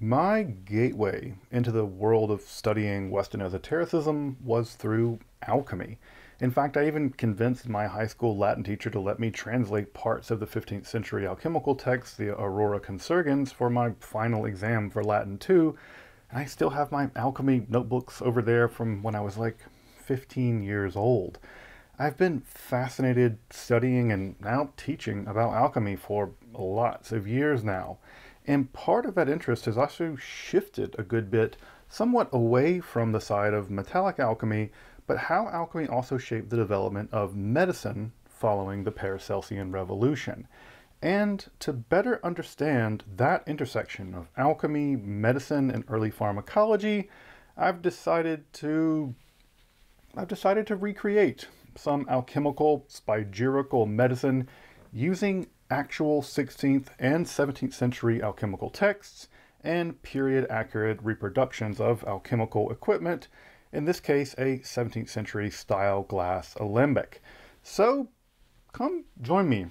My gateway into the world of studying Western esotericism was through alchemy. In fact, I even convinced my high school Latin teacher to let me translate parts of the 15th century alchemical text, the Aurora Consurgens, for my final exam for Latin 2. And I still have my alchemy notebooks over there from when I was like 15 years old. I've been fascinated studying and now teaching about alchemy for lots of years now. And part of that interest has also shifted a good bit somewhat away from the side of metallic alchemy but how alchemy also shaped the development of medicine following the Paracelsian Revolution. And to better understand that intersection of alchemy, medicine, and early pharmacology, I've decided to I've decided to recreate some alchemical spagyrical medicine using actual 16th and 17th century alchemical texts and period accurate reproductions of alchemical equipment in this case a 17th century style glass alembic. So come join me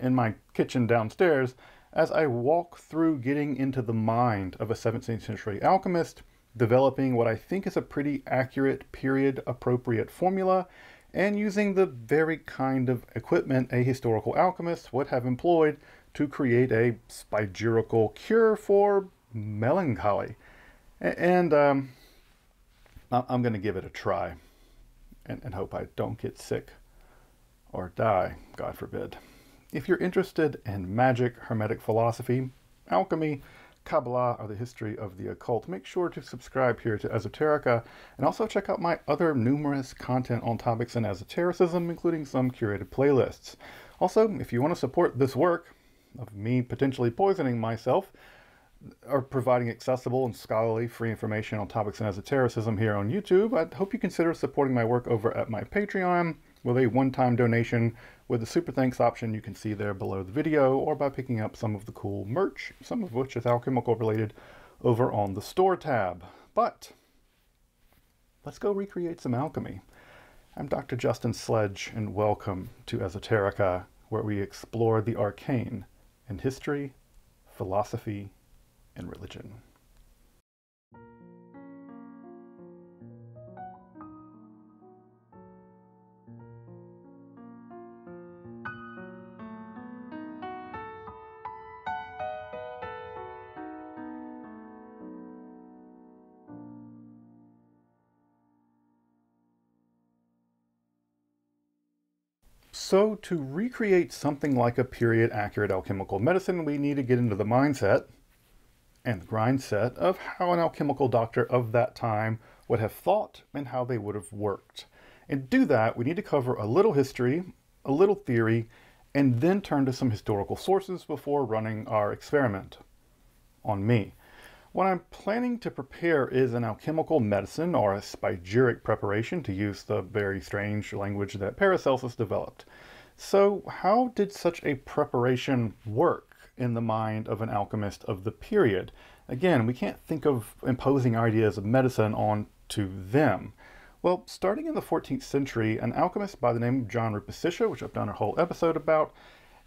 in my kitchen downstairs as I walk through getting into the mind of a 17th century alchemist, developing what I think is a pretty accurate period appropriate formula, and using the very kind of equipment a historical alchemist would have employed to create a spagyrical cure for melancholy. And um, I'm going to give it a try and, and hope I don't get sick or die, God forbid. If you're interested in magic, hermetic philosophy, alchemy, Kabbalah, or the history of the occult, make sure to subscribe here to Esoterica and also check out my other numerous content on topics in esotericism, including some curated playlists. Also, if you want to support this work of me potentially poisoning myself, or providing accessible and scholarly free information on topics in esotericism here on YouTube, I hope you consider supporting my work over at my Patreon with a one-time donation with the super thanks option you can see there below the video or by picking up some of the cool merch, some of which is alchemical related over on the store tab. But let's go recreate some alchemy. I'm Dr. Justin Sledge and welcome to Esoterica where we explore the arcane in history, philosophy, and religion. So to recreate something like a period accurate alchemical medicine, we need to get into the mindset and the grind set of how an alchemical doctor of that time would have thought and how they would have worked. And to do that, we need to cover a little history, a little theory, and then turn to some historical sources before running our experiment on me. What I'm planning to prepare is an alchemical medicine or a spagyric preparation to use the very strange language that Paracelsus developed. So how did such a preparation work? in the mind of an alchemist of the period. Again, we can't think of imposing ideas of medicine on to them. Well, starting in the 14th century, an alchemist by the name of John Rupescissa, which I've done a whole episode about,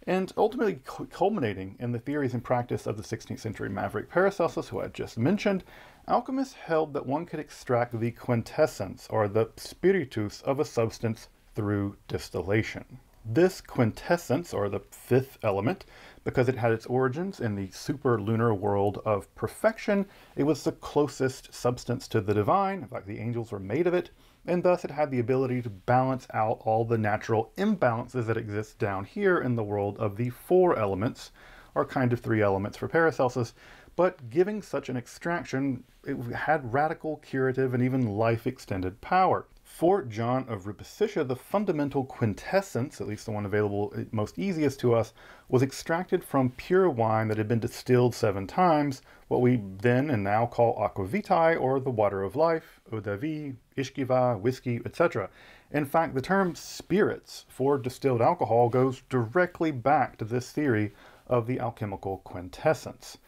and ultimately culminating in the theories and practice of the 16th century maverick Paracelsus, who I just mentioned, alchemists held that one could extract the quintessence, or the spiritus, of a substance through distillation. This quintessence, or the fifth element, because it had its origins in the superlunar world of perfection, it was the closest substance to the divine, in fact the angels were made of it, and thus it had the ability to balance out all the natural imbalances that exist down here in the world of the four elements, or kind of three elements for Paracelsus, but giving such an extraction, it had radical curative and even life-extended power. For John of Rupescissa, the fundamental quintessence, at least the one available eh, most easiest to us, was extracted from pure wine that had been distilled seven times, what we then and now call aqua vitae, or the water of life, eau de vie, ishkiva, whiskey, etc. In fact, the term spirits for distilled alcohol goes directly back to this theory of the alchemical quintessence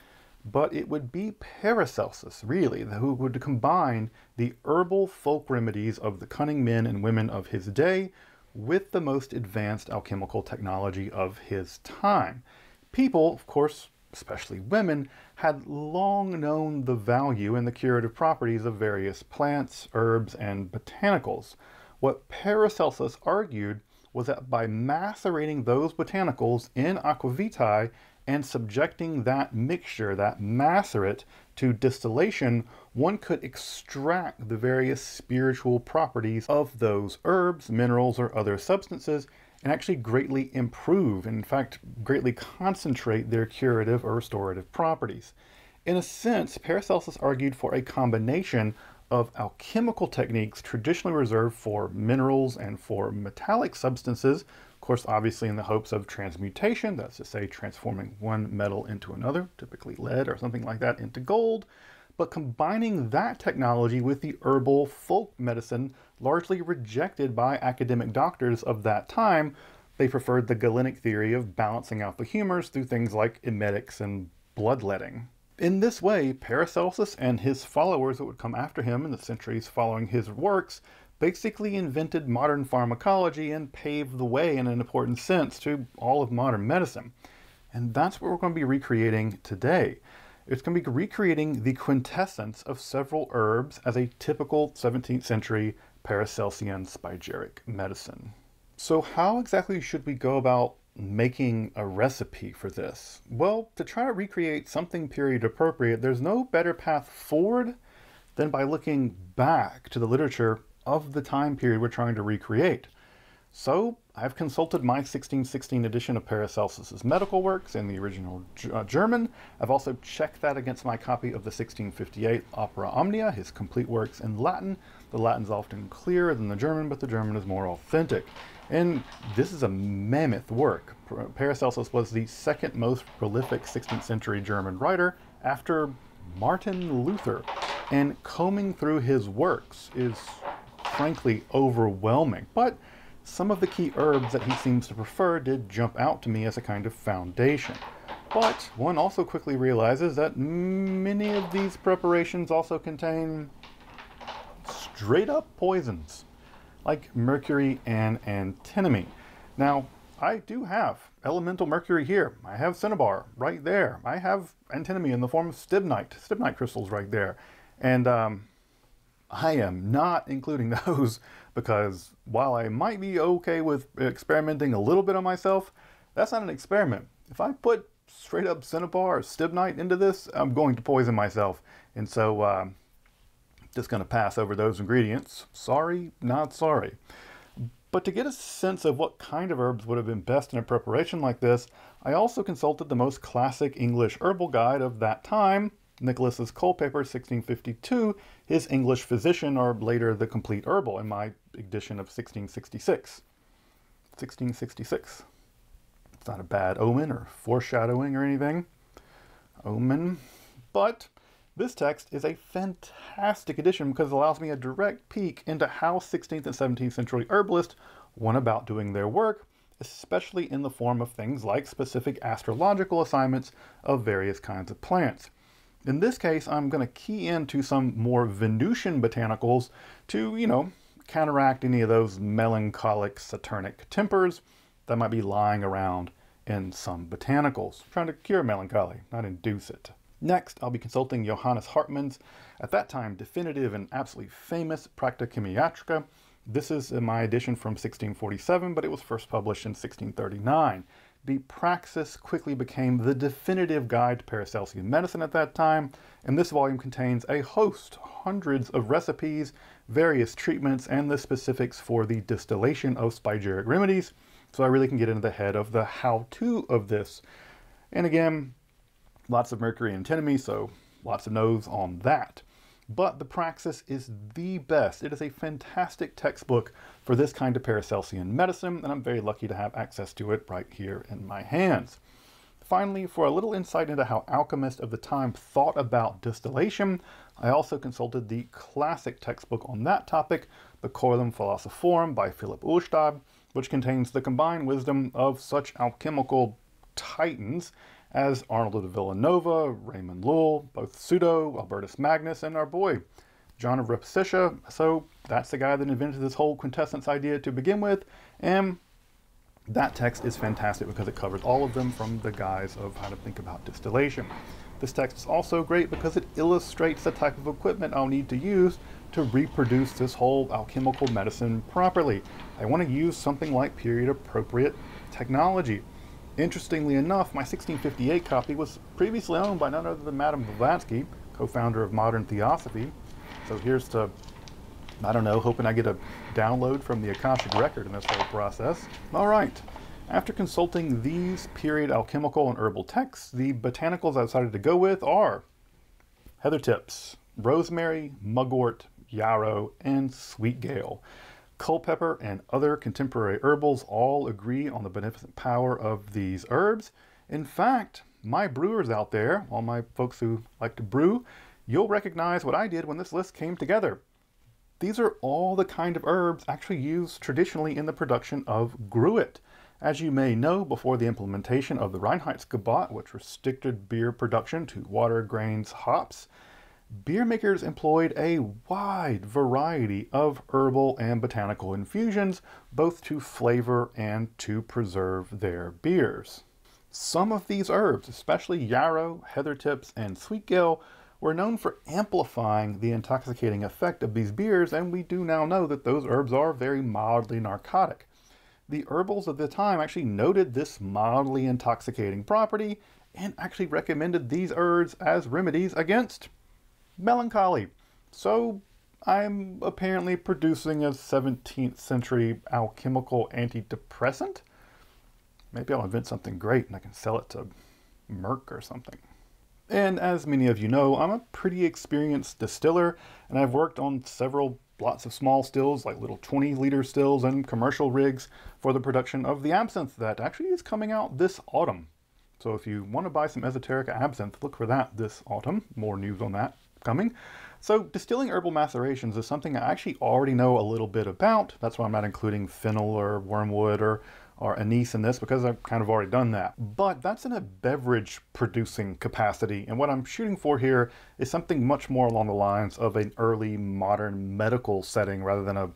but it would be Paracelsus, really, who would combine the herbal folk remedies of the cunning men and women of his day with the most advanced alchemical technology of his time. People, of course, especially women, had long known the value and the curative properties of various plants, herbs, and botanicals. What Paracelsus argued was that by macerating those botanicals in aquavitae and subjecting that mixture, that macerate, to distillation, one could extract the various spiritual properties of those herbs, minerals, or other substances and actually greatly improve, and in fact, greatly concentrate their curative or restorative properties. In a sense, Paracelsus argued for a combination of alchemical techniques traditionally reserved for minerals and for metallic substances, of course, obviously in the hopes of transmutation, that's to say, transforming one metal into another, typically lead or something like that, into gold, but combining that technology with the herbal folk medicine largely rejected by academic doctors of that time. They preferred the Galenic theory of balancing out the humors through things like emetics and bloodletting. In this way, Paracelsus and his followers that would come after him in the centuries following his works basically invented modern pharmacology and paved the way in an important sense to all of modern medicine. And that's what we're going to be recreating today. It's going to be recreating the quintessence of several herbs as a typical 17th century Paracelsian spagyric medicine. So how exactly should we go about making a recipe for this? Well, to try to recreate something period appropriate, there's no better path forward than by looking back to the literature of the time period we're trying to recreate. So I've consulted my 1616 edition of Paracelsus's medical works in the original uh, German. I've also checked that against my copy of the 1658 Opera Omnia, his complete works in Latin. The Latin's often clearer than the German, but the German is more authentic. And this is a mammoth work. Paracelsus was the second most prolific 16th century German writer after Martin Luther. And combing through his works is frankly overwhelming. But some of the key herbs that he seems to prefer did jump out to me as a kind of foundation. But one also quickly realizes that many of these preparations also contain straight up poisons, like mercury and antimony. Now, I do have elemental mercury here. I have cinnabar right there. I have antimony in the form of stibnite, stibnite crystals right there. And um, I am not including those because while I might be okay with experimenting a little bit on myself, that's not an experiment. If I put straight up cinnabar or stibnite into this, I'm going to poison myself. And so, uh, just going to pass over those ingredients. Sorry, not sorry. But to get a sense of what kind of herbs would have been best in a preparation like this, I also consulted the most classic English herbal guide of that time, Nicholas's Culpeper, 1652, his English physician, or later the Complete Herbal in my edition of 1666. 1666. It's not a bad omen or foreshadowing or anything. Omen. But this text is a fantastic edition because it allows me a direct peek into how 16th and 17th century herbalists went about doing their work, especially in the form of things like specific astrological assignments of various kinds of plants. In this case, I'm going to key into some more Venusian botanicals to, you know, counteract any of those melancholic Saturnic tempers that might be lying around in some botanicals, trying to cure melancholy, not induce it. Next, I'll be consulting Johannes Hartmann's, at that time, definitive and absolutely famous Praxis Chymiatrica. This is uh, my edition from 1647, but it was first published in 1639 the Praxis quickly became the definitive guide to Paracelsian medicine at that time, and this volume contains a host, hundreds of recipes, various treatments, and the specifics for the distillation of spagyric remedies, so I really can get into the head of the how-to of this. And again, lots of mercury and antimony, so lots of no's on that but the Praxis is the best. It is a fantastic textbook for this kind of Paracelsian medicine, and I'm very lucky to have access to it right here in my hands. Finally, for a little insight into how alchemists of the time thought about distillation, I also consulted the classic textbook on that topic, the Coelum Philosophorum by Philip Ulstadt, which contains the combined wisdom of such alchemical titans as Arnold of Villanova, Raymond Lull, both Pseudo, Albertus Magnus, and our boy, John of Rupescissa. So that's the guy that invented this whole quintessence idea to begin with. And That text is fantastic because it covers all of them from the guise of how to think about distillation. This text is also great because it illustrates the type of equipment I'll need to use to reproduce this whole alchemical medicine properly. I want to use something like period appropriate technology. Interestingly enough, my 1658 copy was previously owned by none other than Madame Blavatsky, co-founder of Modern Theosophy. So here's to, I don't know, hoping I get a download from the Akashic record in this whole process. All right. After consulting these period alchemical and herbal texts, the botanicals I decided to go with are heather tips, rosemary, mugwort, yarrow, and sweet gale. Culpeper and other contemporary herbals all agree on the beneficent power of these herbs. In fact, my brewers out there, all my folks who like to brew, you'll recognize what I did when this list came together. These are all the kind of herbs actually used traditionally in the production of gruit. As you may know, before the implementation of the Reinheitsgebot, which restricted beer production to water, grains, hops, beer makers employed a wide variety of herbal and botanical infusions, both to flavor and to preserve their beers. Some of these herbs, especially yarrow, heather tips, and sweetgale, were known for amplifying the intoxicating effect of these beers, and we do now know that those herbs are very mildly narcotic. The herbals of the time actually noted this mildly intoxicating property and actually recommended these herbs as remedies against melancholy. So I'm apparently producing a 17th century alchemical antidepressant. Maybe I'll invent something great and I can sell it to Merck or something. And as many of you know, I'm a pretty experienced distiller and I've worked on several lots of small stills like little 20 liter stills and commercial rigs for the production of the absinthe that actually is coming out this autumn. So if you want to buy some esoteric absinthe, look for that this autumn. More news on that coming. So distilling herbal macerations is something I actually already know a little bit about. That's why I'm not including fennel or wormwood or, or anise in this because I've kind of already done that. But that's in a beverage producing capacity. And what I'm shooting for here is something much more along the lines of an early modern medical setting rather than a,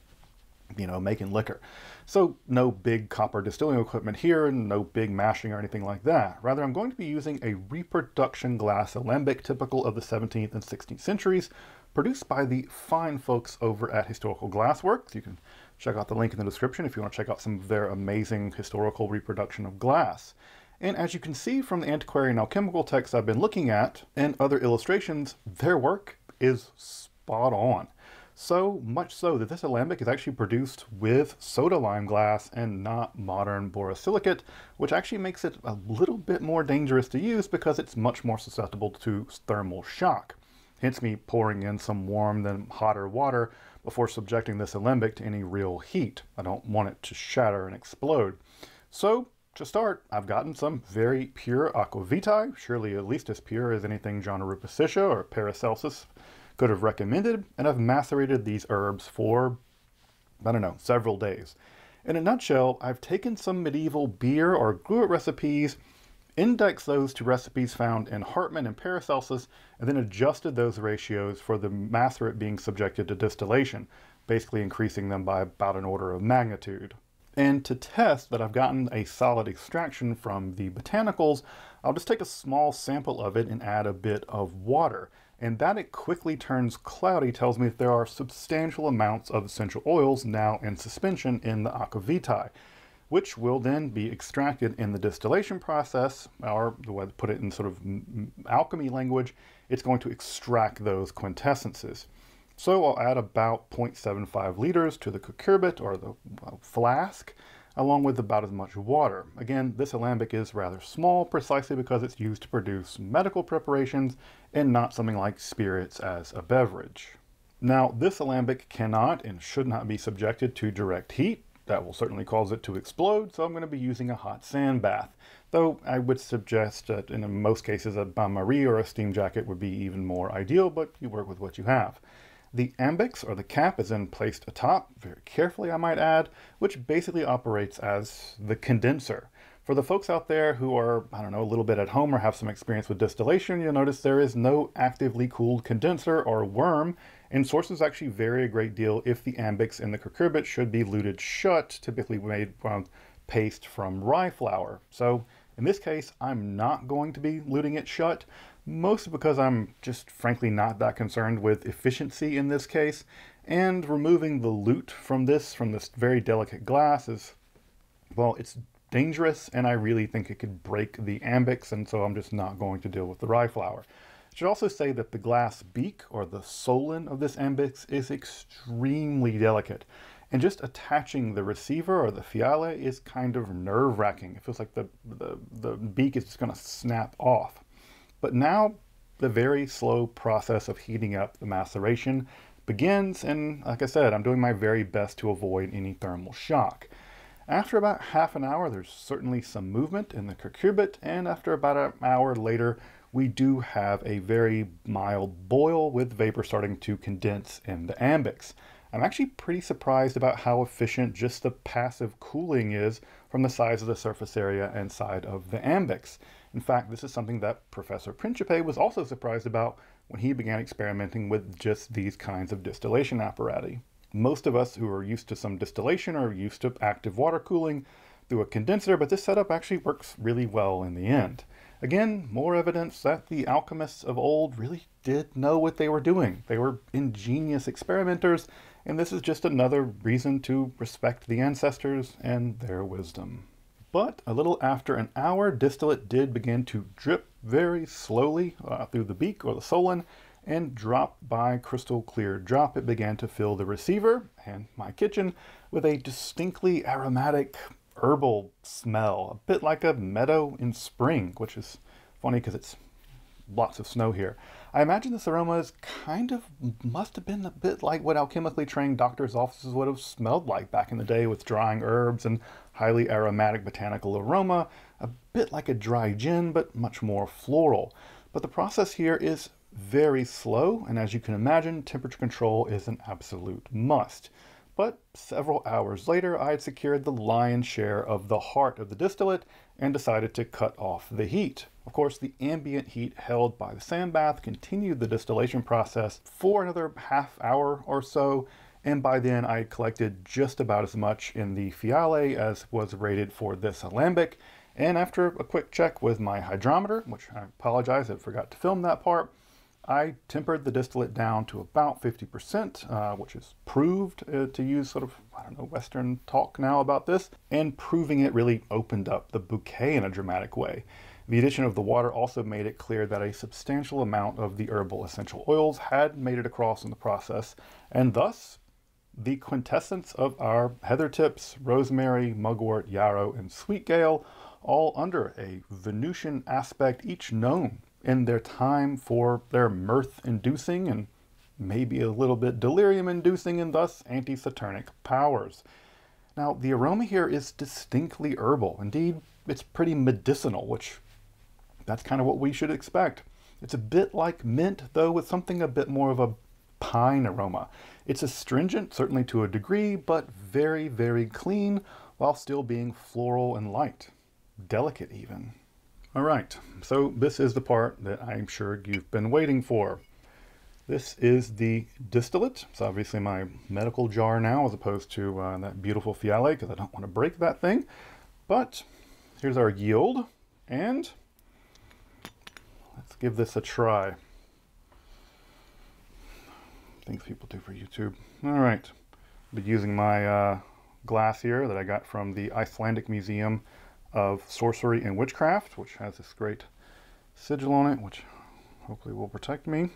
you know, making liquor. So no big copper distilling equipment here and no big mashing or anything like that. Rather, I'm going to be using a reproduction glass alembic typical of the 17th and 16th centuries, produced by the fine folks over at Historical Glassworks. You can check out the link in the description if you want to check out some of their amazing historical reproduction of glass. And as you can see from the antiquarian alchemical texts I've been looking at and other illustrations, their work is spot on. So much so that this alembic is actually produced with soda lime glass and not modern borosilicate, which actually makes it a little bit more dangerous to use because it's much more susceptible to thermal shock. Hence me pouring in some warm then hotter water before subjecting this alembic to any real heat. I don't want it to shatter and explode. So to start, I've gotten some very pure aquavitae, surely at least as pure as anything John Rupescissa or Paracelsus could have recommended, and I've macerated these herbs for, I don't know, several days. In a nutshell, I've taken some medieval beer or gruit recipes, indexed those to recipes found in Hartmann and Paracelsus, and then adjusted those ratios for the macerate being subjected to distillation, basically increasing them by about an order of magnitude. And to test that I've gotten a solid extraction from the botanicals, I'll just take a small sample of it and add a bit of water and that it quickly turns cloudy tells me that there are substantial amounts of essential oils now in suspension in the aquavitae, which will then be extracted in the distillation process, or the way to put it in sort of alchemy language, it's going to extract those quintessences. So I'll add about 0.75 liters to the cucurbit or the flask, along with about as much water. Again, this alembic is rather small precisely because it's used to produce medical preparations and not something like spirits as a beverage. Now, this alembic cannot and should not be subjected to direct heat. That will certainly cause it to explode, so I'm going to be using a hot sand bath. Though I would suggest that in most cases a bain-marie or a steam jacket would be even more ideal, but you work with what you have. The ambix, or the cap, is then placed atop, very carefully I might add, which basically operates as the condenser. For the folks out there who are, I don't know, a little bit at home or have some experience with distillation, you'll notice there is no actively cooled condenser or worm, and sources actually vary a great deal if the ambix and the cucurbit should be luted shut, typically made from paste from rye flour. So in this case, I'm not going to be luting it shut, mostly because I'm just frankly not that concerned with efficiency in this case, and removing the lute from this, from this very delicate glass is, well, it's dangerous, and I really think it could break the ambix, and so I'm just not going to deal with the rye flour. I should also say that the glass beak, or the solon of this ambix, is extremely delicate. And just attaching the receiver or the fiale is kind of nerve-wracking. It feels like the, the, the beak is just going to snap off. But now the very slow process of heating up the maceration begins, and like I said, I'm doing my very best to avoid any thermal shock. After about half an hour, there's certainly some movement in the cucurbit, and after about an hour later, we do have a very mild boil with vapor starting to condense in the ambix. I'm actually pretty surprised about how efficient just the passive cooling is from the size of the surface area and side of the ambix. In fact, this is something that Professor Principe was also surprised about when he began experimenting with just these kinds of distillation apparatus. Most of us who are used to some distillation are used to active water cooling through a condenser, but this setup actually works really well in the end. Again, more evidence that the alchemists of old really did know what they were doing. They were ingenious experimenters, and this is just another reason to respect the ancestors and their wisdom. But a little after an hour, distillate did begin to drip very slowly uh, through the beak or the solon, and drop by crystal clear drop, it began to fill the receiver and my kitchen with a distinctly aromatic herbal smell, a bit like a meadow in spring, which is funny because it's lots of snow here. I imagine this aroma is kind of, must have been a bit like what alchemically trained doctors' offices would have smelled like back in the day with drying herbs and highly aromatic botanical aroma, a bit like a dry gin, but much more floral. But the process here is very slow, and as you can imagine, temperature control is an absolute must. But several hours later, I had secured the lion's share of the heart of the distillate and decided to cut off the heat. Of course, the ambient heat held by the sand bath continued the distillation process for another half hour or so, and by then I collected just about as much in the fiale as was rated for this alembic. And after a quick check with my hydrometer, which I apologize, I forgot to film that part, I tempered the distillate down to about 50%, uh, which is proved uh, to use sort of, I don't know, Western talk now about this, and proving it really opened up the bouquet in a dramatic way. The addition of the water also made it clear that a substantial amount of the herbal essential oils had made it across in the process, and thus the quintessence of our heather tips, rosemary, mugwort, yarrow, and sweetgale, all under a Venusian aspect, each known in their time for their mirth inducing and maybe a little bit delirium inducing and thus anti saturnic powers. Now, the aroma here is distinctly herbal. Indeed, it's pretty medicinal, which that's kind of what we should expect. It's a bit like mint, though, with something a bit more of a pine aroma. It's astringent, certainly to a degree, but very, very clean while still being floral and light. Delicate, even. All right, so this is the part that I'm sure you've been waiting for. This is the distillate. It's obviously my medical jar now as opposed to uh, that beautiful fiale because I don't want to break that thing. But here's our yield and let's give this a try. Things people do for YouTube. All right, I'll be using my uh, glass here that I got from the Icelandic Museum of Sorcery and Witchcraft, which has this great sigil on it, which hopefully will protect me. I'm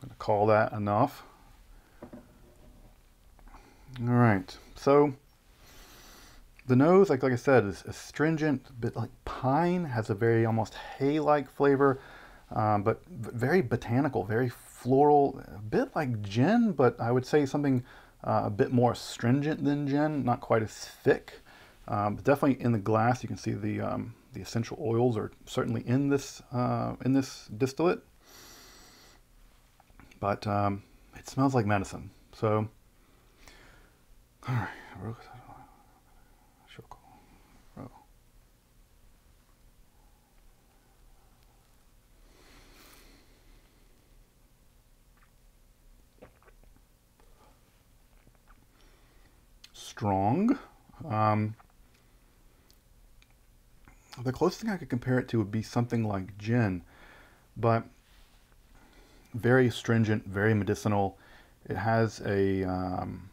going to call that enough. All right, so the nose, like, like I said, is astringent, a bit like pine, has a very almost hay-like flavor, um, but very botanical, very floral, a bit like gin, but I would say something uh, a bit more stringent than gin, not quite as thick. Um, but definitely in the glass, you can see the um, the essential oils are certainly in this uh, in this distillate. But um, it smells like medicine. So, all right. Strong. Um, the closest thing I could compare it to would be something like gin, but very astringent, very medicinal. It has a um,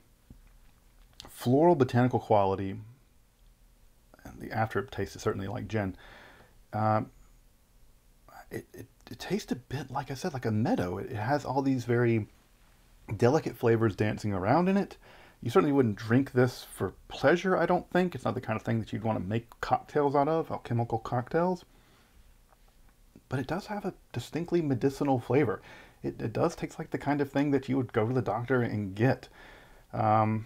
floral botanical quality. And the aftertaste is certainly like gin. Um, it, it, it, tastes a bit, like I said, like a meadow. It, it has all these very delicate flavors dancing around in it. You certainly wouldn't drink this for pleasure, I don't think. It's not the kind of thing that you'd want to make cocktails out of, alchemical cocktails. But it does have a distinctly medicinal flavor. It, it does taste like the kind of thing that you would go to the doctor and get. Um,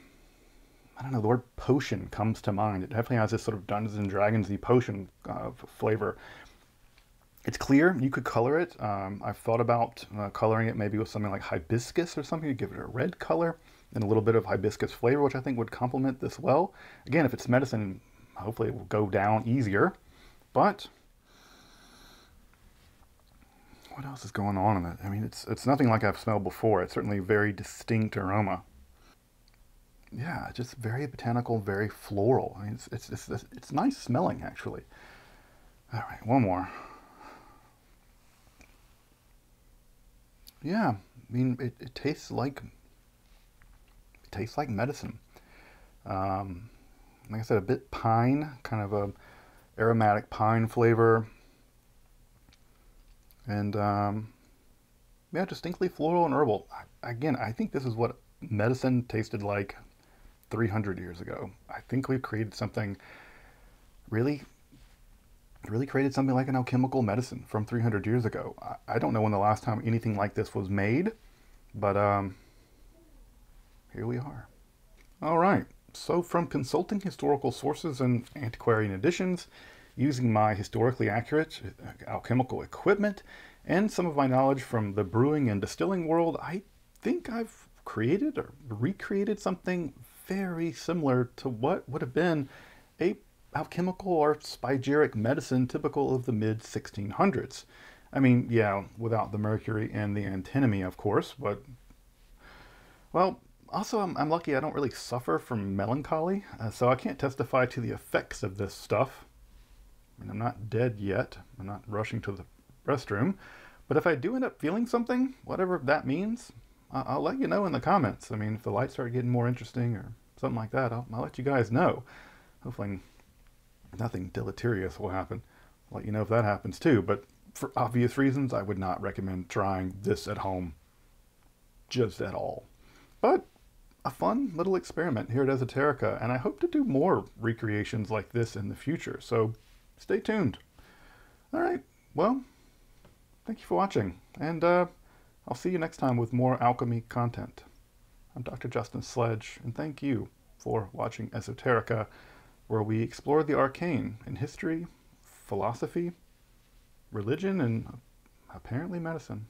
I don't know, the word potion comes to mind. It definitely has this sort of Dungeons and Dragons the potion uh, flavor. It's clear. You could color it. Um, I've thought about uh, coloring it maybe with something like hibiscus or something to give it a red color and a little bit of hibiscus flavor, which I think would complement this well. Again, if it's medicine, hopefully it will go down easier. But what else is going on in it? I mean, it's it's nothing like I've smelled before. It's certainly a very distinct aroma. Yeah, just very botanical, very floral. I mean, it's it's it's, it's nice smelling actually. All right, one more. Yeah, I mean, it, it tastes like it tastes like medicine. Um, like I said, a bit pine, kind of a aromatic pine flavor, and um, yeah, distinctly floral and herbal. Again, I think this is what medicine tasted like 300 years ago. I think we've created something really really created something like an alchemical medicine from 300 years ago. I, I don't know when the last time anything like this was made, but um, here we are. All right, so from consulting historical sources and antiquarian editions, using my historically accurate uh, alchemical equipment, and some of my knowledge from the brewing and distilling world, I think I've created or recreated something very similar to what would have been a alchemical or spagyric medicine typical of the mid 1600s. I mean, yeah, without the mercury and the antinomy, of course, but well, also, I'm, I'm lucky I don't really suffer from melancholy, uh, so I can't testify to the effects of this stuff. I mean, I'm not dead yet. I'm not rushing to the restroom. But if I do end up feeling something, whatever that means, I'll, I'll let you know in the comments. I mean, if the lights start getting more interesting or something like that, I'll, I'll let you guys know. Hopefully nothing deleterious will happen. I'll let you know if that happens too, but for obvious reasons, I would not recommend trying this at home just at all. But a fun little experiment here at Esoterica, and I hope to do more recreations like this in the future, so stay tuned. All right, well, thank you for watching, and uh, I'll see you next time with more alchemy content. I'm Dr. Justin Sledge, and thank you for watching Esoterica where we explore the arcane in history, philosophy, religion, and apparently medicine.